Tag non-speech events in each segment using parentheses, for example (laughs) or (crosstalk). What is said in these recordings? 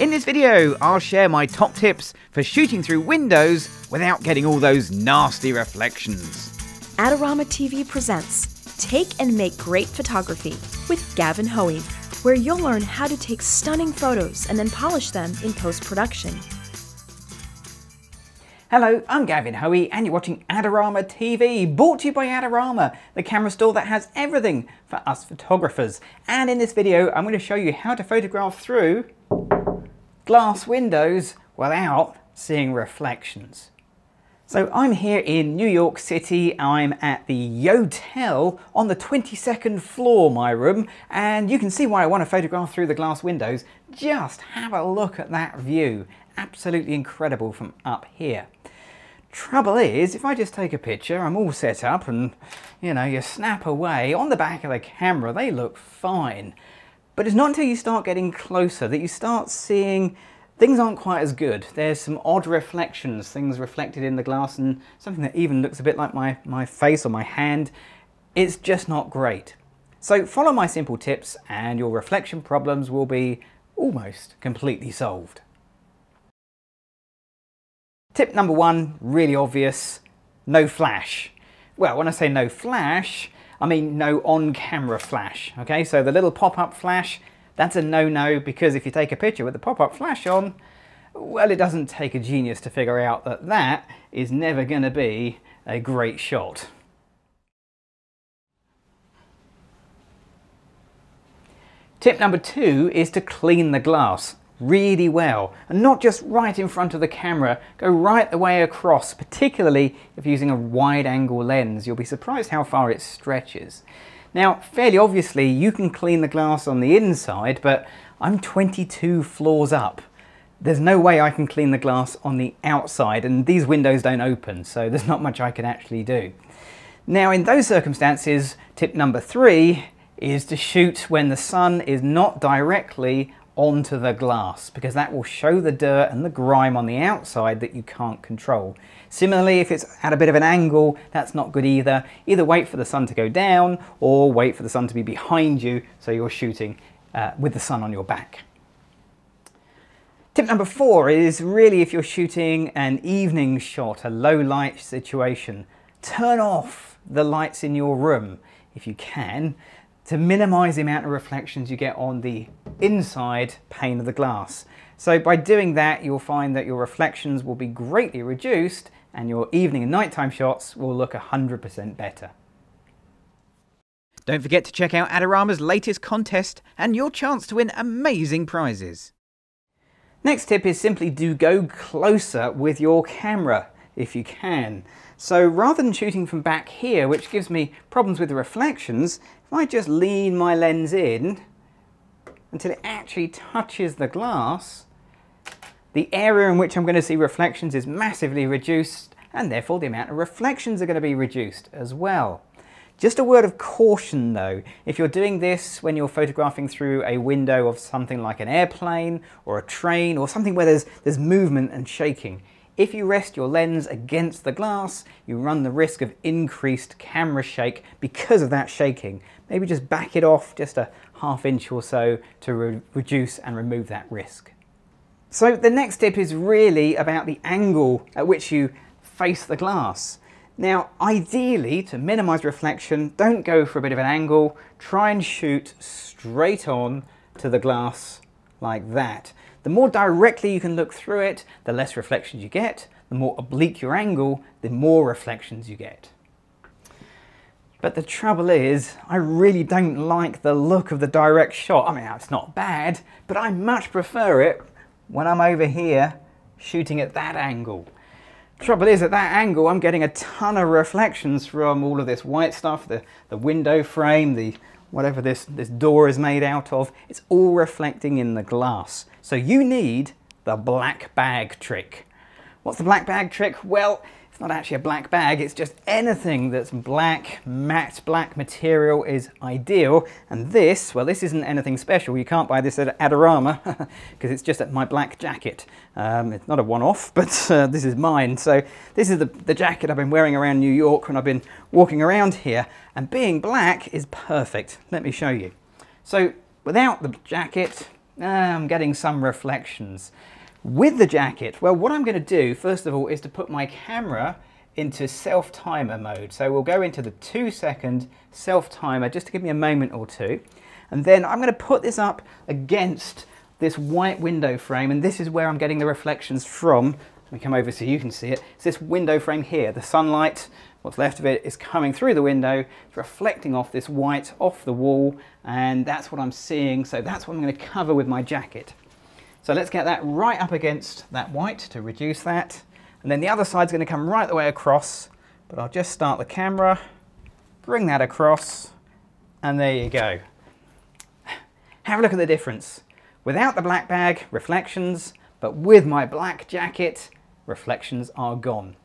In this video, I'll share my top tips for shooting through windows without getting all those nasty reflections. Adorama TV presents Take and Make Great Photography with Gavin Hoey, where you'll learn how to take stunning photos and then polish them in post production. Hello, I'm Gavin Hoey and you're watching Adorama TV, brought to you by Adorama, the camera store that has everything for us photographers. And in this video, I'm going to show you how to photograph through glass windows without seeing reflections. So I'm here in New York City, I'm at the Yotel on the 22nd floor, my room, and you can see why I want to photograph through the glass windows. Just have a look at that view. Absolutely incredible from up here. Trouble is, if I just take a picture, I'm all set up and, you know, you snap away, on the back of the camera, they look fine. But it's not until you start getting closer that you start seeing things aren't quite as good. There's some odd reflections, things reflected in the glass and something that even looks a bit like my, my face or my hand. It's just not great. So follow my simple tips and your reflection problems will be almost completely solved. Tip number one, really obvious, no flash. Well, when I say no flash, I mean no on-camera flash, okay? So the little pop-up flash, that's a no-no because if you take a picture with the pop-up flash on, well, it doesn't take a genius to figure out that that is never going to be a great shot. Tip number two is to clean the glass really well. And not just right in front of the camera go right the way across particularly if using a wide angle lens. You'll be surprised how far it stretches. Now fairly obviously you can clean the glass on the inside but I'm 22 floors up. There's no way I can clean the glass on the outside and these windows don't open so there's not much I can actually do. Now in those circumstances tip number three is to shoot when the sun is not directly onto the glass because that will show the dirt and the grime on the outside that you can't control. Similarly, if it's at a bit of an angle, that's not good either. Either wait for the sun to go down or wait for the sun to be behind you so you're shooting uh, with the sun on your back. Tip number four is really if you're shooting an evening shot, a low light situation, turn off the lights in your room if you can to minimize the amount of reflections you get on the inside pane of the glass. So by doing that, you'll find that your reflections will be greatly reduced and your evening and nighttime shots will look 100% better. Don't forget to check out Adorama's latest contest and your chance to win amazing prizes. Next tip is simply do go closer with your camera if you can. So rather than shooting from back here, which gives me problems with the reflections, if I just lean my lens in until it actually touches the glass, the area in which I'm going to see reflections is massively reduced and therefore the amount of reflections are going to be reduced as well. Just a word of caution though, if you're doing this when you're photographing through a window of something like an airplane or a train or something where there's, there's movement and shaking, if you rest your lens against the glass, you run the risk of increased camera shake because of that shaking. Maybe just back it off just a half inch or so to re reduce and remove that risk. So the next tip is really about the angle at which you face the glass. Now, ideally, to minimize reflection, don't go for a bit of an angle. Try and shoot straight on to the glass like that. The more directly you can look through it, the less reflections you get. The more oblique your angle, the more reflections you get. But the trouble is, I really don't like the look of the direct shot. I mean, it's not bad, but I much prefer it when I'm over here shooting at that angle. Trouble is, at that angle, I'm getting a ton of reflections from all of this white stuff, the, the window frame, the whatever this, this door is made out of, it's all reflecting in the glass. So you need the black bag trick. What's the black bag trick? Well, not actually a black bag, it's just anything that's black, matte black material is ideal. And this, well, this isn't anything special. You can't buy this at Adorama (laughs) because it's just at my black jacket. Um, it's not a one-off, (laughs) but uh, this is mine. So this is the, the jacket I've been wearing around New York when I've been walking around here. And being black is perfect. Let me show you. So without the jacket, Ah, I'm getting some reflections. With the jacket, well, what I'm going to do, first of all, is to put my camera into self-timer mode. So we'll go into the two second self-timer just to give me a moment or two. And then I'm going to put this up against this white window frame and this is where I'm getting the reflections from. Let me come over so you can see it. It's this window frame here. The sunlight, what's left of it, is coming through the window, it's reflecting off this white off the wall and that's what I'm seeing. So that's what I'm going to cover with my jacket. So let's get that right up against that white to reduce that. And then the other side's going to come right the way across, but I'll just start the camera, bring that across, and there you go. Have a look at the difference. Without the black bag, reflections, but with my black jacket, reflections are gone.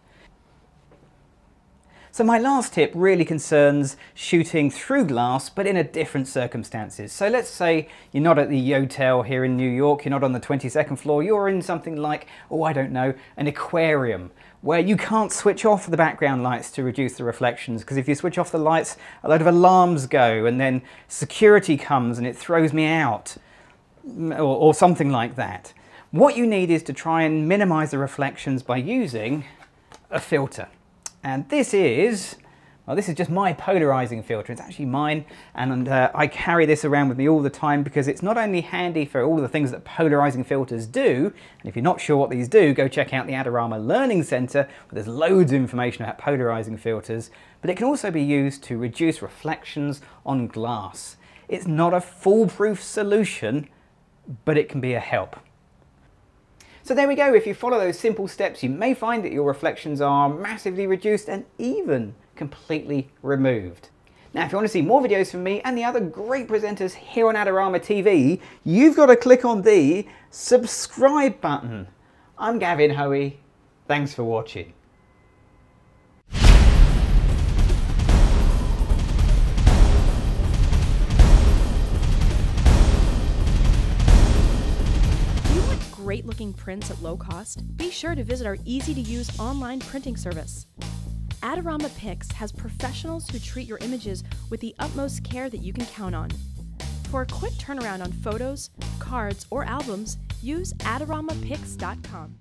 So my last tip really concerns shooting through glass, but in a different circumstances. So let's say you're not at the Yotel here in New York, you're not on the 22nd floor, you're in something like, oh, I don't know, an aquarium, where you can't switch off the background lights to reduce the reflections, because if you switch off the lights, a load of alarms go, and then security comes and it throws me out, or, or something like that. What you need is to try and minimize the reflections by using a filter. And this is, well, this is just my polarizing filter. It's actually mine, and uh, I carry this around with me all the time because it's not only handy for all the things that polarizing filters do, and if you're not sure what these do, go check out the Adorama Learning Center, where there's loads of information about polarizing filters, but it can also be used to reduce reflections on glass. It's not a foolproof solution, but it can be a help. So there we go, if you follow those simple steps, you may find that your reflections are massively reduced and even completely removed. Now, if you want to see more videos from me and the other great presenters here on Adorama TV, you've got to click on the subscribe button. I'm Gavin Hoey. Thanks for watching. Prints at low cost, be sure to visit our easy to use online printing service. Adorama Pix has professionals who treat your images with the utmost care that you can count on. For a quick turnaround on photos, cards, or albums, use AdoramaPix.com.